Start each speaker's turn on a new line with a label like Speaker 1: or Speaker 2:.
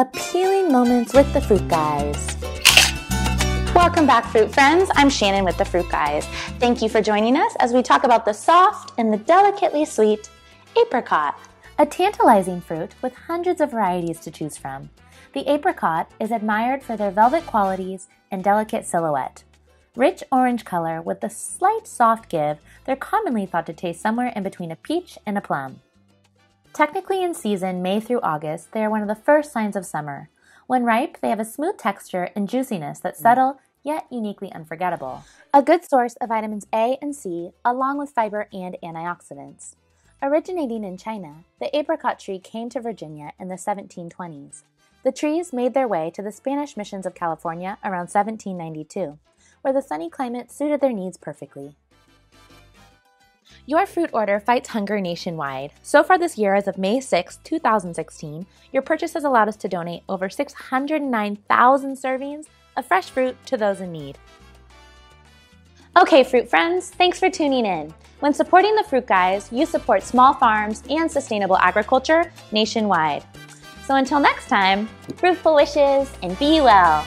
Speaker 1: Appealing Moments with the Fruit Guys. Welcome back, fruit friends. I'm Shannon with the Fruit Guys. Thank you for joining us as we talk about the soft and the delicately sweet apricot, a tantalizing fruit with hundreds of varieties to choose from. The apricot is admired for their velvet qualities and delicate silhouette. Rich orange color with a slight soft give, they're commonly thought to taste somewhere in between a peach and a plum. Technically in season May through August, they are one of the first signs of summer. When ripe, they have a smooth texture and juiciness that's mm. subtle yet uniquely unforgettable. A good source of vitamins A and C, along with fiber and antioxidants. Originating in China, the apricot tree came to Virginia in the 1720s. The trees made their way to the Spanish missions of California around 1792, where the sunny climate suited their needs perfectly. Your fruit order fights hunger nationwide. So far this year, as of May 6, 2016, your purchase has allowed us to donate over 609,000 servings of fresh fruit to those in need. Okay, fruit friends, thanks for tuning in. When supporting the Fruit Guys, you support small farms and sustainable agriculture nationwide. So until next time, fruitful wishes and be well.